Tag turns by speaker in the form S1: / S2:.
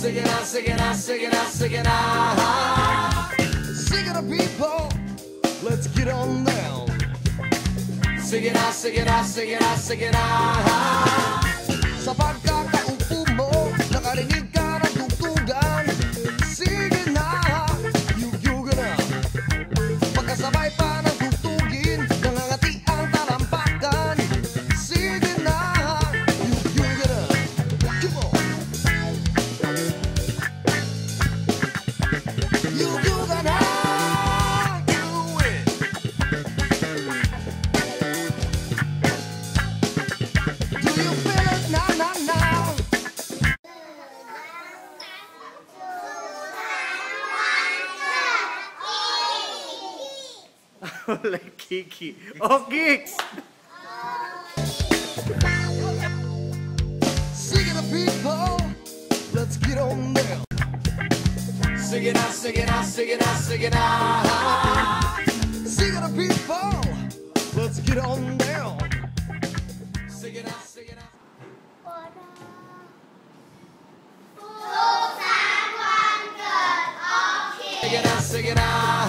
S1: Sing it
S2: out, sing it out, sing it out, sing it out.
S1: Sing it to people, let's get on down.
S2: Sing it out, sing it out, sing it out, sing it out.
S1: Like Kiki. Oh, Geeks! sing it out, sing it out, sing it
S3: out, sing it out.
S1: Sing it to people. Let's get on down.
S2: Sing it out, sing it out. Sing it out, sing it out.